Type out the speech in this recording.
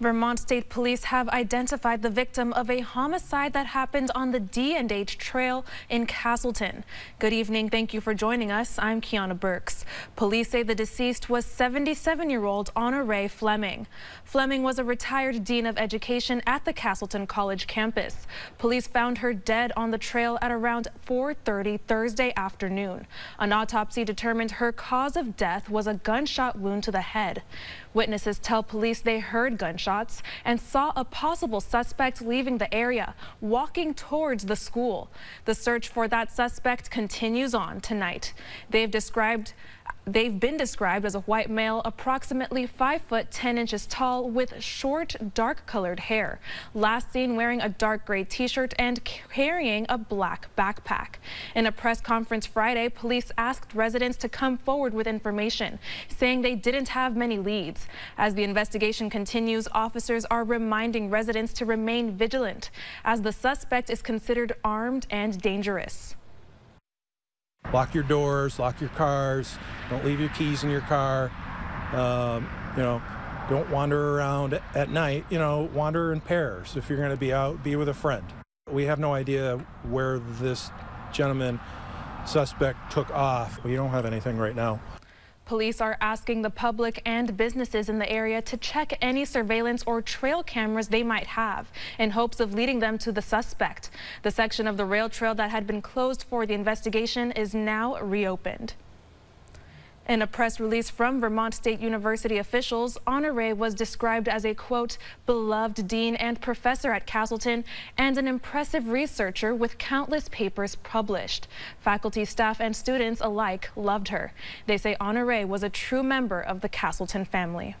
Vermont State Police have identified the victim of a homicide that happened on the D&H Trail in Castleton. Good evening. Thank you for joining us. I'm Kiana Burks. Police say the deceased was 77-year-old Honoree Fleming. Fleming was a retired dean of education at the Castleton College campus. Police found her dead on the trail at around 4.30 Thursday afternoon. An autopsy determined her cause of death was a gunshot wound to the head. Witnesses tell police they heard gunshots gunshots and saw a possible suspect leaving the area, walking towards the school. The search for that suspect continues on tonight. They've described They've been described as a white male approximately 5 foot 10 inches tall with short dark colored hair. Last seen wearing a dark gray t-shirt and carrying a black backpack. In a press conference Friday, police asked residents to come forward with information, saying they didn't have many leads. As the investigation continues, officers are reminding residents to remain vigilant as the suspect is considered armed and dangerous. Lock your doors, lock your cars, don't leave your keys in your car. Um, you know, don't wander around at night. You know, wander in pairs. If you're going to be out, be with a friend. We have no idea where this gentleman suspect took off. We don't have anything right now. Police are asking the public and businesses in the area to check any surveillance or trail cameras they might have in hopes of leading them to the suspect. The section of the rail trail that had been closed for the investigation is now reopened. In a press release from Vermont State University officials, Honoree was described as a, quote, beloved dean and professor at Castleton and an impressive researcher with countless papers published. Faculty, staff, and students alike loved her. They say Honoree was a true member of the Castleton family.